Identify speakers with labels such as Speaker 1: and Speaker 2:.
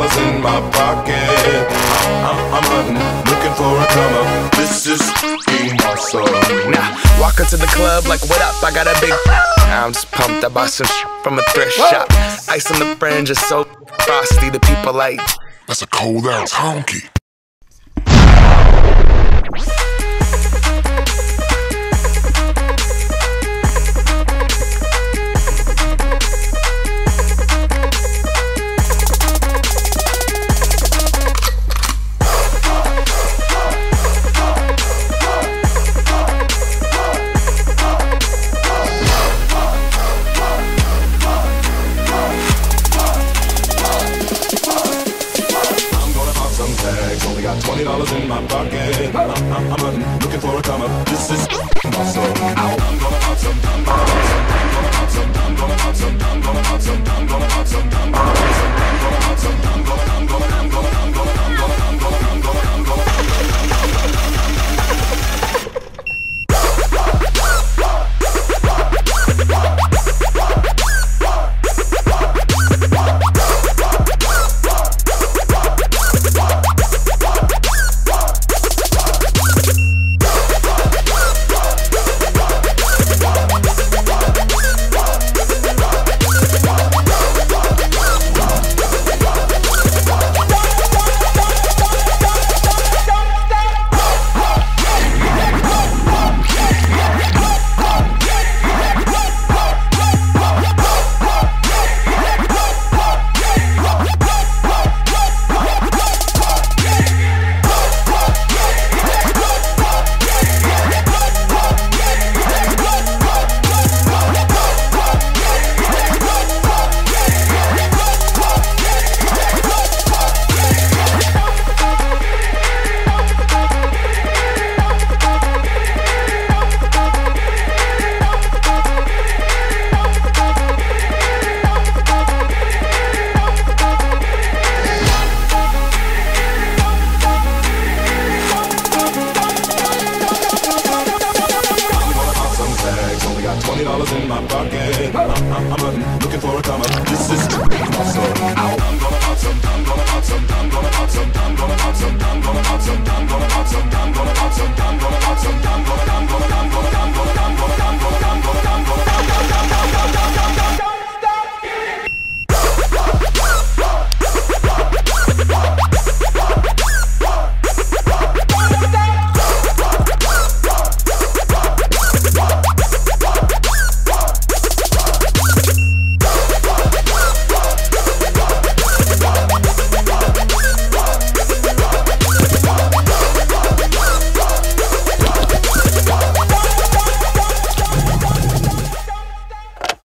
Speaker 1: dollars in my pocket. I'm, I'm hunting, looking for a come up. This is fucking awesome.
Speaker 2: Nah, walk into the club like, what up? I got a big. I'm just pumped. I bought some from a thrift shop. Ice on the fringe is so frosty. The people like.
Speaker 1: That's a cold ass honky. Twenty dollars in my pocket. I'm, I'm, I'm hunting, looking for a come. This is awesome. I'm gonna pop some. I'm gonna pop some. I'm gonna pop some. I'm gonna pop some. I'm gonna pop some. Only got twenty dollars in my pocket. I'm, I'm, I'm looking for a come up. This is awesome. I'm gonna. I'm gonna pop some. I'm gonna pop some. I'm gonna pop some. I'm gonna pop some. I'm gonna.